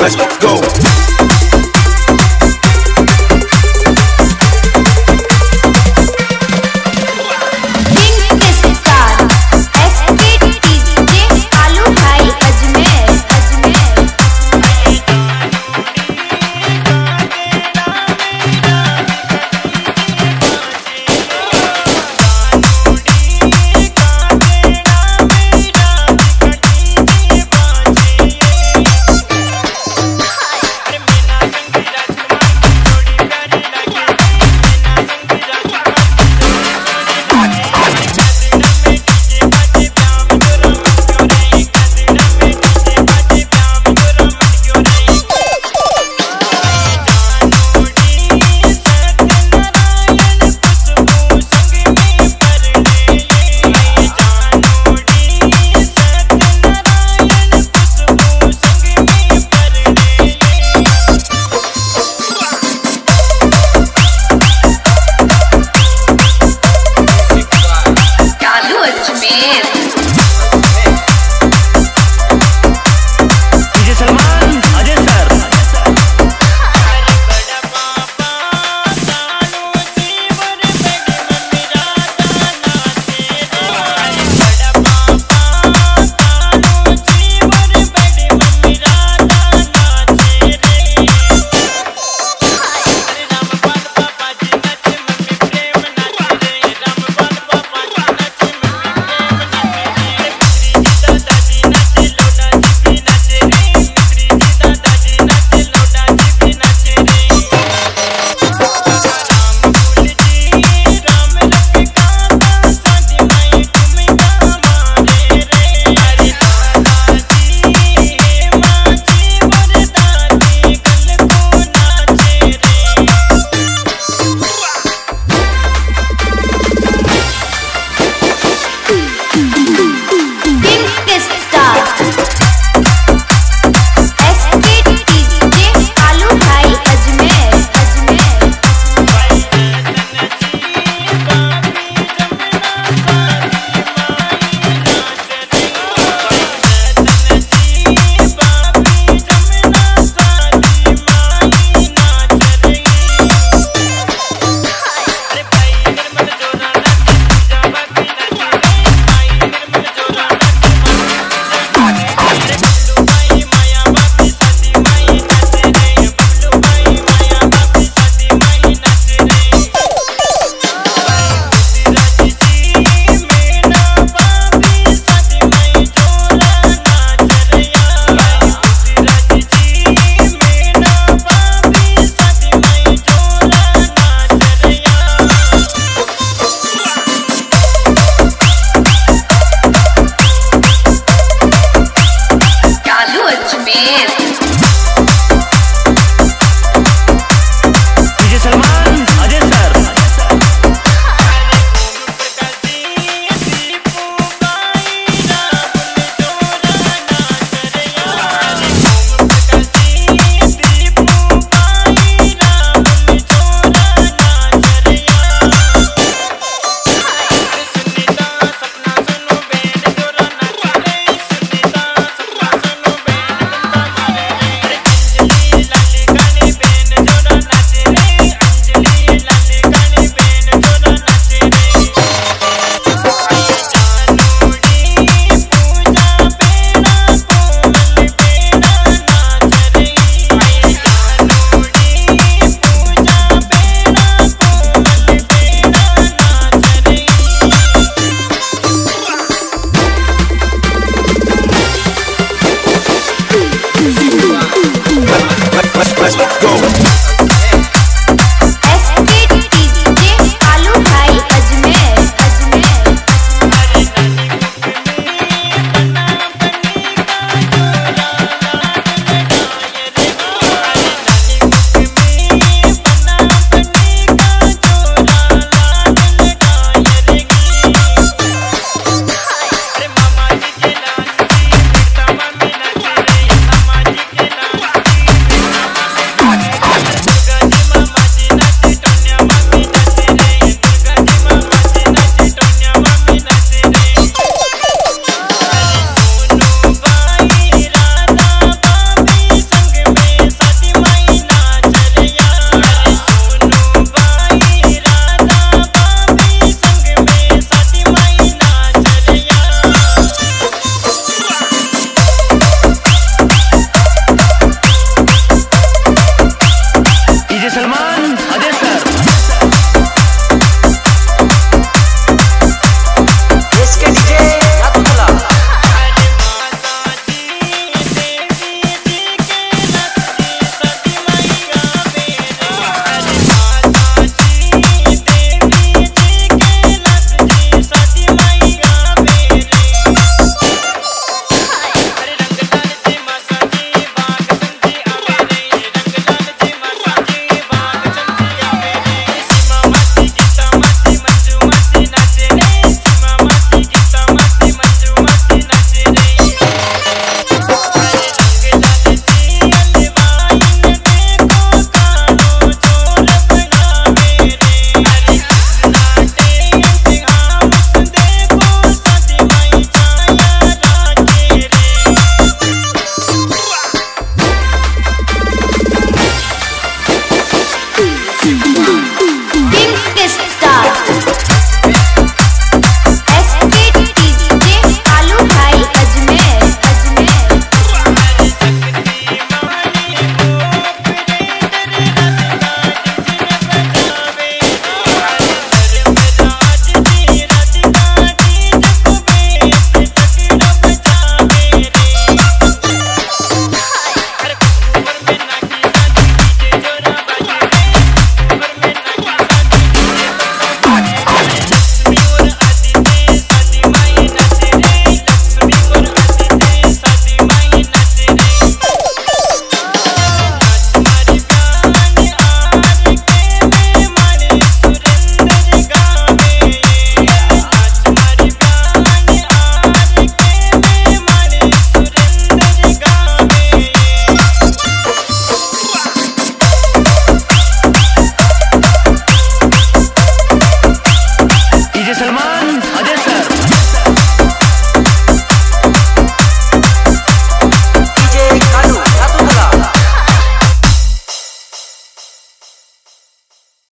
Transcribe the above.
Let's go.